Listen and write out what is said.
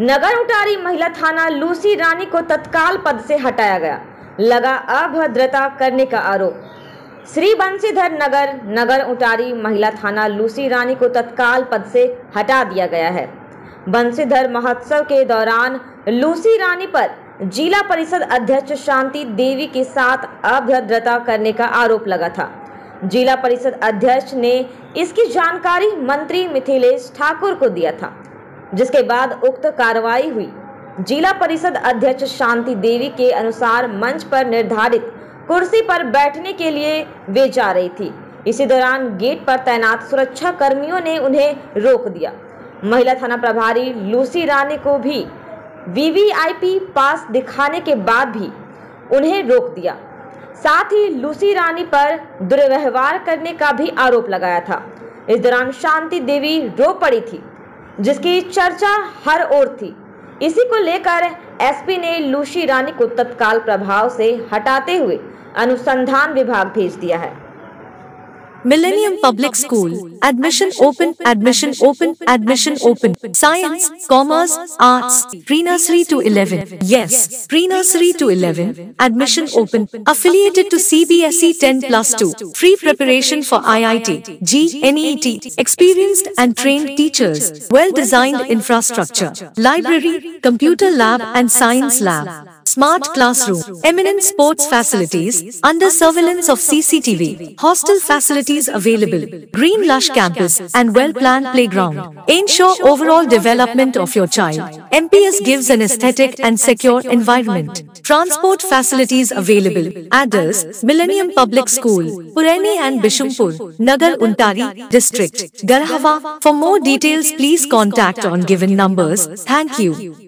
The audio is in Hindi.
नगर उटारी महिला थाना लूसी रानी को तत्काल पद से हटाया गया। लगा अभद्रता करने का आरोप। श्री बंशीधर नगर नगर उटारी महिला थाना लूसी रानी को तत्काल पद से हटा दिया गया है। बंशीधर महोत्सव के दौरान लूसी रानी पर जिला परिषद अध्यक्ष शांति देवी के साथ अभद्रता करने का आरोप लगा था। जिला परिषद अध्यक्ष ने इसकी जानकारी मंत्री मिथिलेश ठाकुर को दिया था। जिसके बाद उक्त कार्रवाई हुई। जिला परिषद अध्यक्ष शांति देवी के अनुसार मंच पर निर्धारित कुर्सी पर बैठने के लिए वे जा रही थी। इसी दौरान गेट पर तैनात सुरक्षा कर्मियों ने उन्हें रोक दिया। महिला थाना प्रभारी लूसी रानी को भी वीवीआईपी पास दिखाने के बाद भी उन्हें रोक दिया। साथ ही लूसी रानी पर दुर्व्यवहार करने का भी आरोप लगाया था। इस दौरान शांति देवी रो पड़ी थी। जिसकी चर्चा हर ओर थी। इसी को लेकर एसपी ने लूशी रानी को तत्काल प्रभाव से हटाते हुए अनुसंधान विभाग भेज दिया है। Millennium Public School. Admission open, admission open, admission open. Science, Commerce, Arts. Pre-nursery to 11. Yes, pre-nursery to 11. Admission open. Affiliated to CBSE 10 plus 2. Free preparation for IIT, G, NET. Experienced and trained teachers. Well-designed infrastructure. Library, computer lab and science lab. Smart classroom, eminent sports facilities, under surveillance of CCTV, hostel facilities available, green lush campus, and well-planned playground. Ensure overall development of your child. MPS gives an aesthetic and secure environment. Transport facilities available. Address, Millennium Public School, Purani and Bishumpur, Nagar Untari, District, Garhava. For more details please contact on given numbers. Thank you.